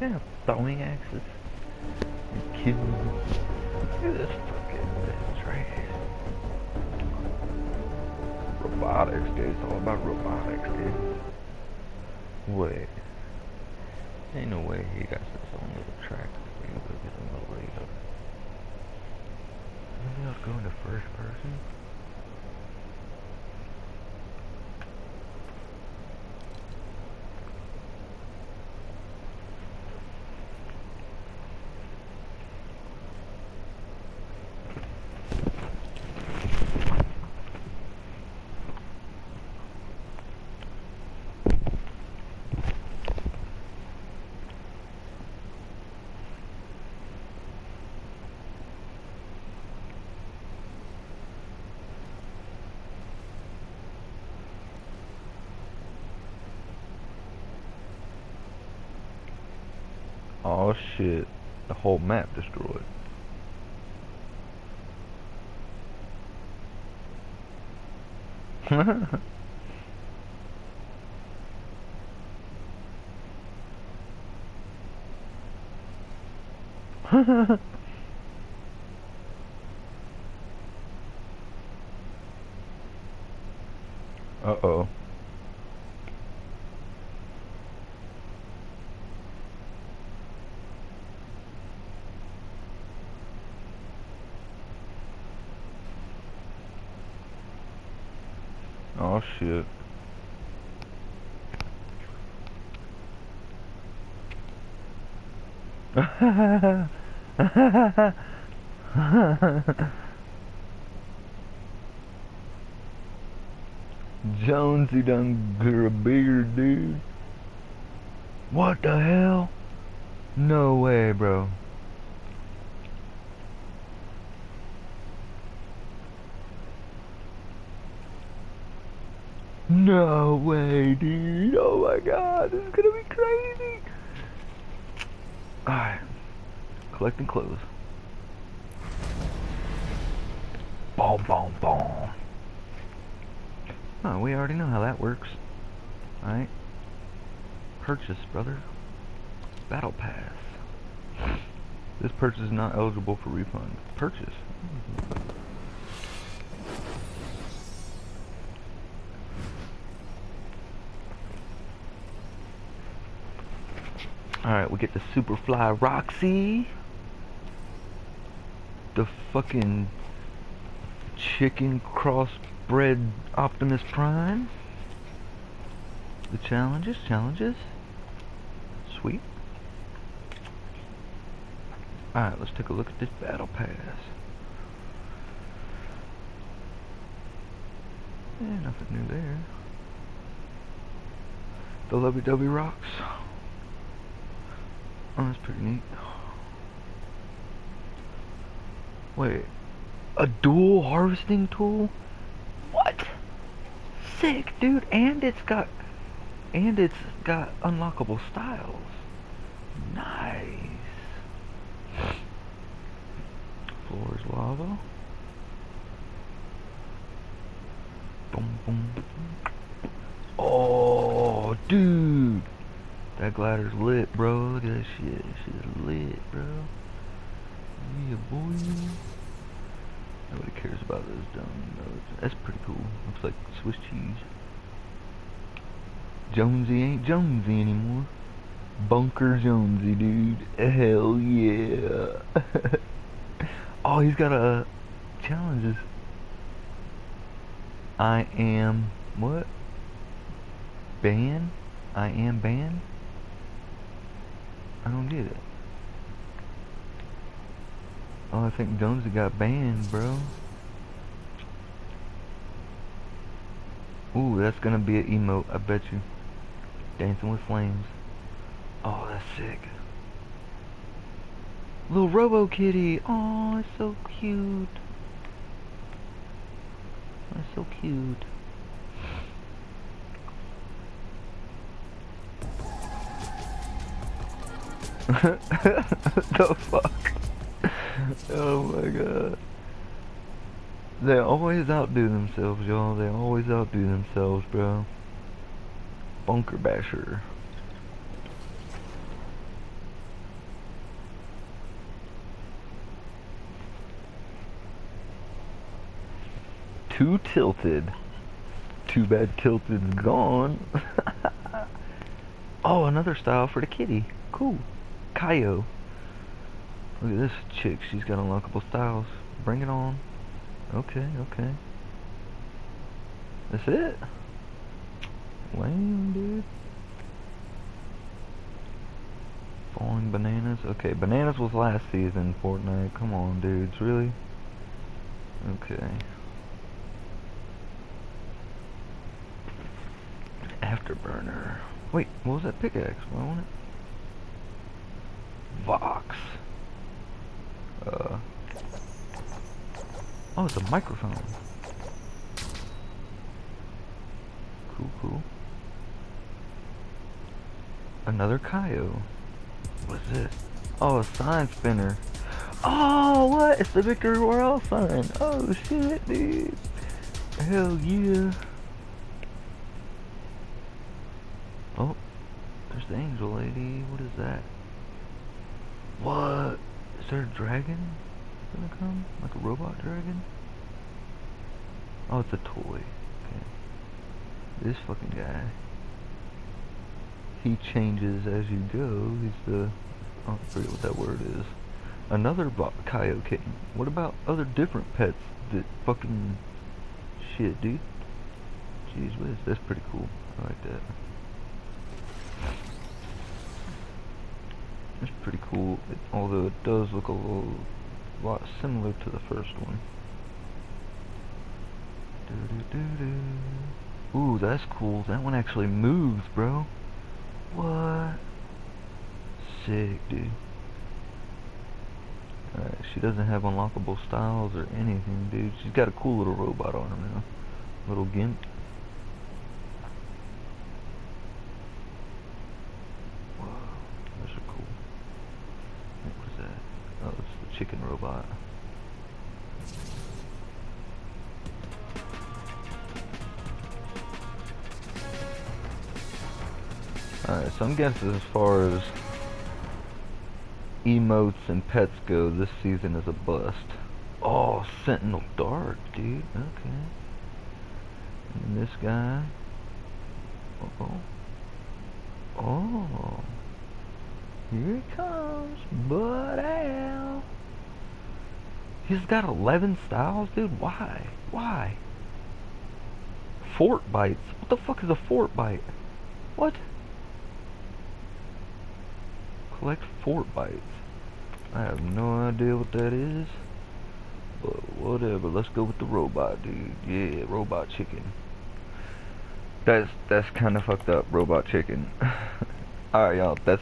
Yeah, throwing axes. And killing. Look at this fucking bitch right here. Robotics, dude. It's all about robotics, dude. Wait. Ain't no way he got his own little track. We can get a little later. Maybe I'll go into first person. Oh shit. The whole map destroyed. Uh-oh. Oh shit. Jonesy done grew a bigger dude. What the hell? No way, bro. No way, dude. Oh my god, this is gonna be crazy. Alright. Collecting clothes. Boom, boom, boom. Oh, we already know how that works. Alright. Purchase, brother. Battle Pass. This purchase is not eligible for refund. Purchase. Alright, we get the Superfly Roxy. The fucking chicken crossbred Optimus Prime. The challenges, challenges. Sweet. Alright, let's take a look at this battle pass. Yeah, nothing new there. The Lovey Dovey Rocks. Oh, that's pretty neat. Wait, a dual harvesting tool? What? Sick, dude. And it's got, and it's got unlockable styles. Nice. Floor is lava. Boom, boom. Oh, dude. Glider's lit, bro. Look at that shit. Shit's lit, bro. Yeah, boy. Nobody cares about those dumb notes. That's pretty cool. Looks like Swiss cheese. Jonesy ain't Jonesy anymore. Bunker Jonesy, dude. Hell yeah. oh, he's got a challenges. I am what? Ban? I am banned? I don't get it. Oh, I think Jonesy got banned, bro. Ooh, that's gonna be an emote, I bet you. Dancing with flames. Oh, that's sick. Little Robo Kitty. Oh, it's so cute. That's so cute. the fuck? Oh my god. They always outdo themselves, y'all. They always outdo themselves, bro. Bunker basher. Too tilted. Too bad tilted's gone. oh, another style for the kitty. Cool. Kaio. Look at this chick. She's got unlockable styles. Bring it on. Okay, okay. That's it? Lame, dude. Falling bananas. Okay, bananas was last season, Fortnite. Come on, dudes. Really? Okay. Afterburner. Wait, what was that pickaxe? Why want it? Uh. Oh, it's a microphone. Cool, cool. Another Kaio. What's this? Oh, a sign spinner. Oh, what? It's the Victory Royale sign. Oh, shit, dude. Hell yeah. Oh, there's the angel lady. What is that? What? Is there a dragon gonna come? Like a robot dragon? Oh, it's a toy. Okay. This fucking guy. He changes as you go. He's the... Oh, I forget what that word is. Another Kaio kitten. What about other different pets that fucking... Shit, dude. Jeez whiz, that's pretty cool. I like that. It's pretty cool, it, although it does look a little lot similar to the first one. Doo -doo -doo Ooh, that's cool. That one actually moves, bro. What? Sick, dude. Alright, she doesn't have unlockable styles or anything, dude. She's got a cool little robot on her now. Little gimp. Alright, so I'm guessing as far as emotes and pets go, this season is a bust. Oh, Sentinel Dark, dude. Okay. And this guy. Uh oh. Oh. Here he comes, Bud Al. He's got 11 styles, dude. Why? Why? Fortbytes. What the fuck is a Fortbyte? What? Collect Fortbytes. I have no idea what that is. But whatever. Let's go with the robot, dude. Yeah, robot chicken. That's that's kind of fucked up, robot chicken. Alright, y'all. That's